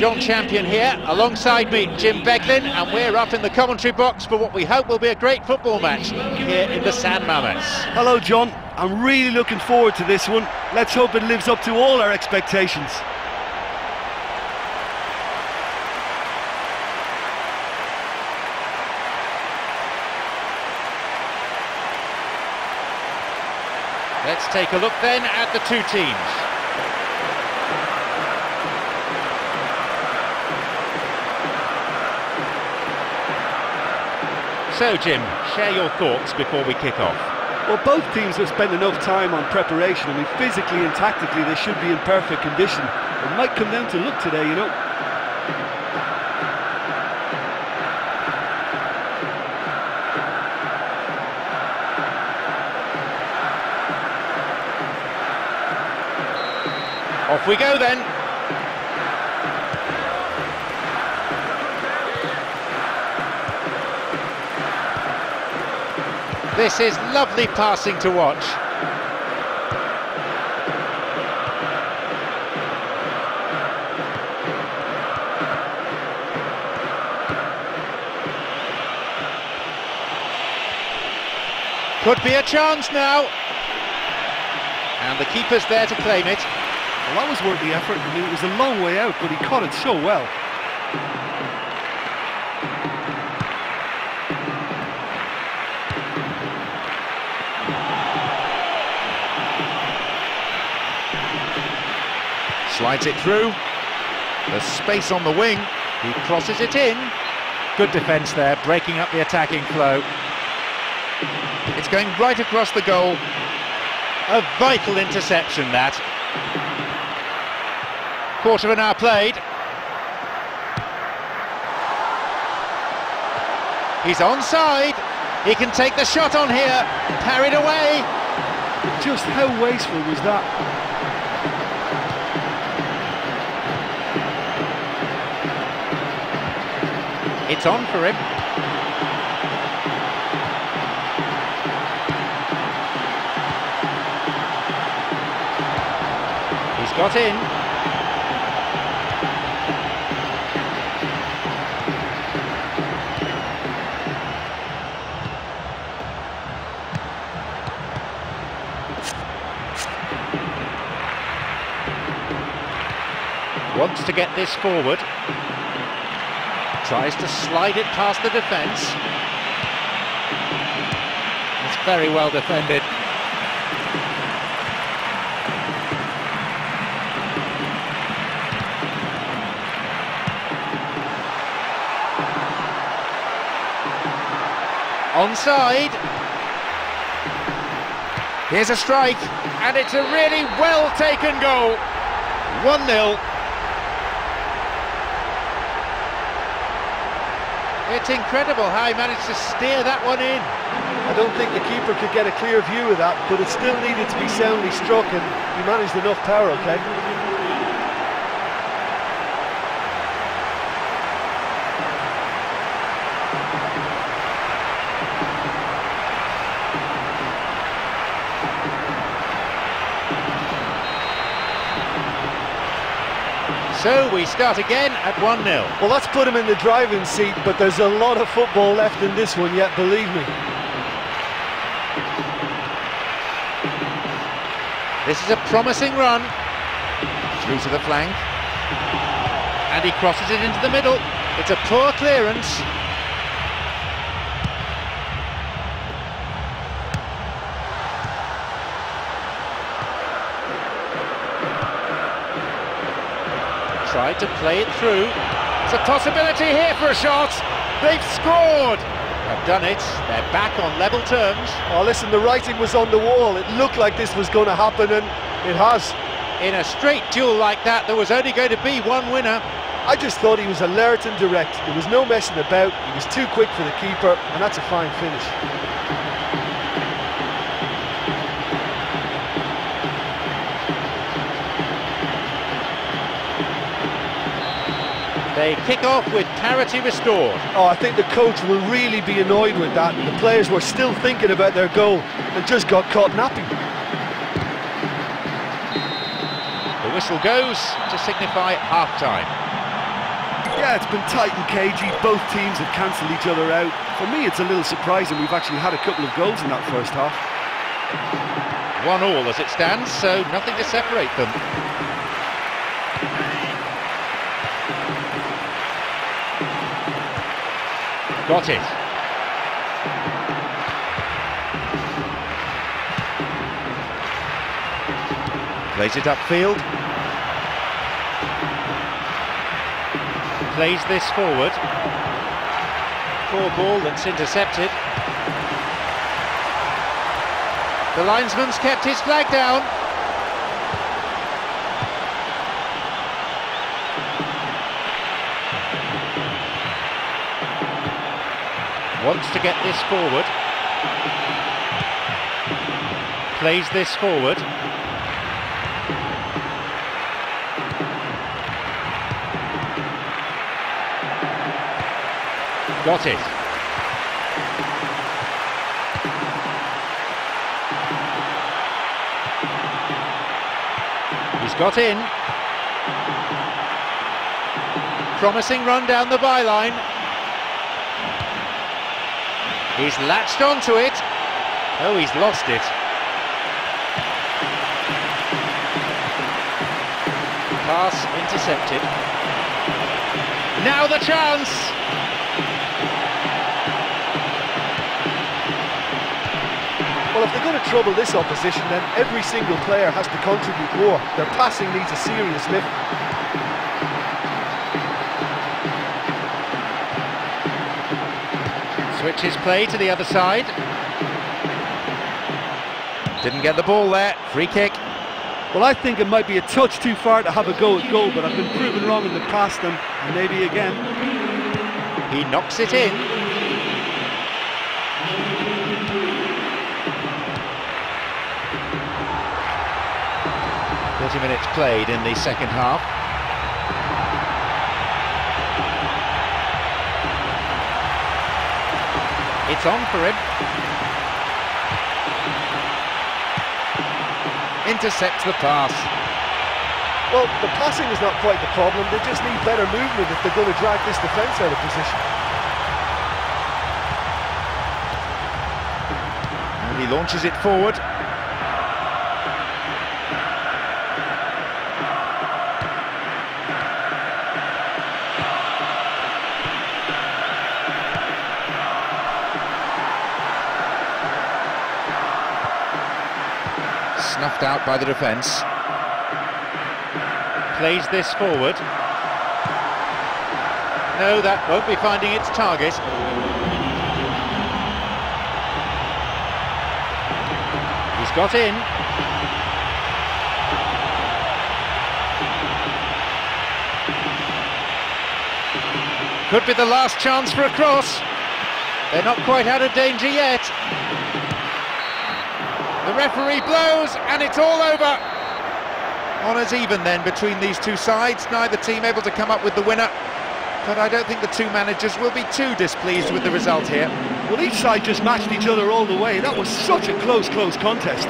Jon Champion here, alongside me, Jim Beglin, and we're up in the commentary box for what we hope will be a great football match here in the San Mammoths. Hello, Jon. I'm really looking forward to this one. Let's hope it lives up to all our expectations. Let's take a look then at the two teams. So, Jim, share your thoughts before we kick off. Well, both teams have spent enough time on preparation. I mean, physically and tactically, they should be in perfect condition. It might come down to luck today, you know. Off we go then. This is lovely passing to watch. Could be a chance now. And the keeper's there to claim it. Well, that was worth the effort. I mean, it was a long way out, but he caught it so well. Slides it through. There's space on the wing. He crosses it in. Good defence there, breaking up the attacking flow. It's going right across the goal. A vital interception, that. Quarter of an hour played. He's onside. He can take the shot on here. Parried away. Just how wasteful was that? It's on for him. He's got in. Wants to get this forward. Tries to slide it past the defence. It's very well defended. Onside. Here's a strike, and it's a really well taken goal. 1 0. It's incredible how he managed to steer that one in. I don't think the keeper could get a clear view of that, but it still needed to be soundly struck, and he managed enough power, okay? So we start again at 1 0. Well, that's put him in the driving seat, but there's a lot of football left in this one yet, believe me. This is a promising run. Through to the flank. And he crosses it into the middle. It's a poor clearance. Tried to play it through. It's a possibility here for a shot. They've scored. They've done it. They're back on level terms. Oh, listen, the writing was on the wall. It looked like this was going to happen, and it has. in a straight duel like that, there was only going to be one winner. I just thought he was alert and direct. There was no messing about. He was too quick for the keeper, and that's a fine finish. They kick off with parity restored. Oh, I think the coach will really be annoyed with that. The players were still thinking about their goal and just got caught napping. The whistle goes to signify half-time. Yeah, it's been tight and cagey. Both teams have cancelled each other out. For me, it's a little surprising we've actually had a couple of goals in that first half. One all as it stands, so nothing to separate them. Got it. Plays it upfield. Plays this forward. Poor ball that's intercepted. The linesman's kept his flag down. Wants to get this forward. Plays this forward. Got it. He's got in. Promising run down the byline. He's latched onto it. Oh, he's lost it. Pass intercepted. Now the chance. Well, if they're going to trouble this opposition, then every single player has to contribute more. Their passing needs a serious lift. Switches play to the other side. Didn't get the ball there. Free kick. Well, I think it might be a touch too far to have a go at goal, but I've been proven wrong in the past and maybe again. He knocks it in. Thirty minutes played in the second half. It's on for him. Intercepts the pass. Well, the passing is not quite the problem. They just need better movement if they're going to drag this defence out of position. And he launches it forward. Snuffed out by the defence. Plays this forward. No, that won't be finding its target. He's got in. Could be the last chance for a cross. They're not quite out of danger yet. The referee blows and it's all over. Honours even then between these two sides. Neither team able to come up with the winner. But I don't think the two managers will be too displeased with the result here. Well, each side just matched each other all the way. That was such a close, close contest.